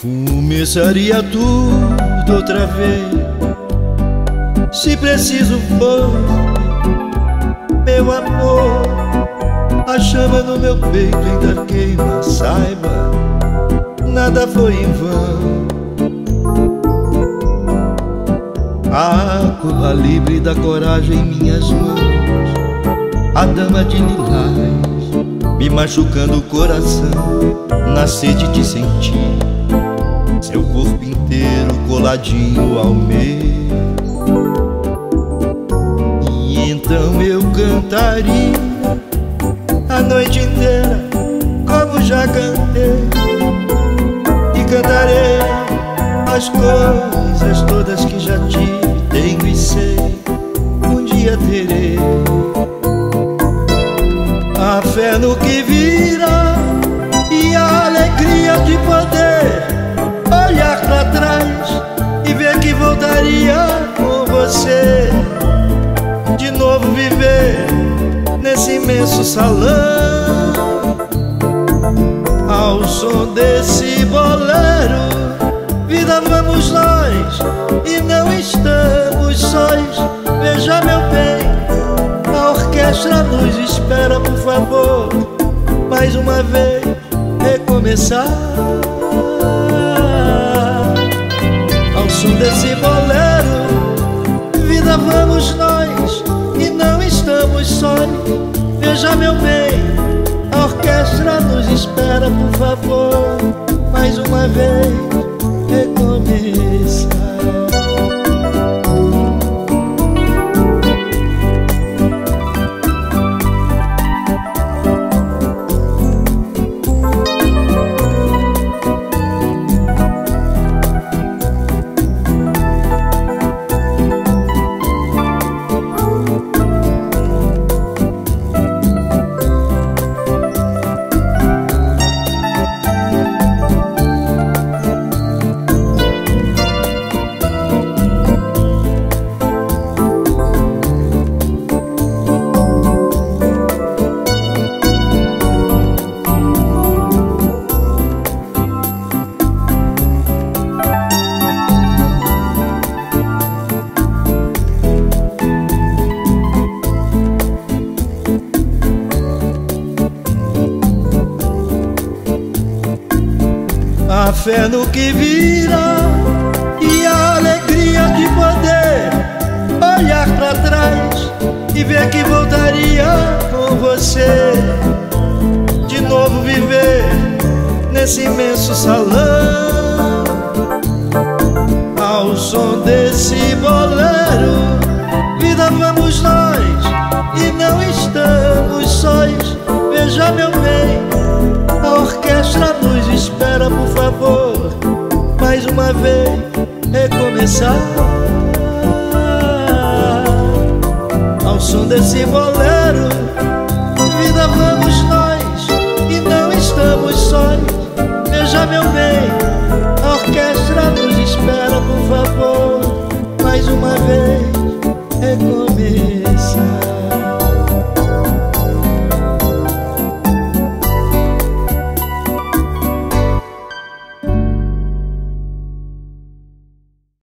Começaria tudo outra vez. Se preciso for Meu amor A chama no meu peito ainda queima Saiba, nada foi em vão. A Cuba livre da coragem em minhas mãos A dama de lilás Me machucando o coração Na sede de sentir Seu corpo inteiro coladinho ao meu. E então eu cantaria A noite inteira Como já cantei. E cantarei as coisas todas que já tive tenho e sei, um dia terei. A fé no que virá salão ao som desse bolero vida vamos nós e não estamos sós. Veja, meu bem, a orquestra nos espera, por favor, mais uma vez recomeçar. Ao som desse bolero, vida vamos nós e não estamos sós. Veja, meu bem, a orquestra nos espera, por favor, mais uma vez A fé no que virá e a alegria de poder olhar para trás e ver que voltaria com você de novo viver nesse imenso salão ao som desse bolero. Vida vamos nós e não estamos sós. Veja meu bem, a orquestra espera, por favor, mais uma vez recomeçar. Ao som desse bolero, vida vamos nós e não estamos sós. Veja meu bem, a orquestra nos espera, por favor, mais uma vez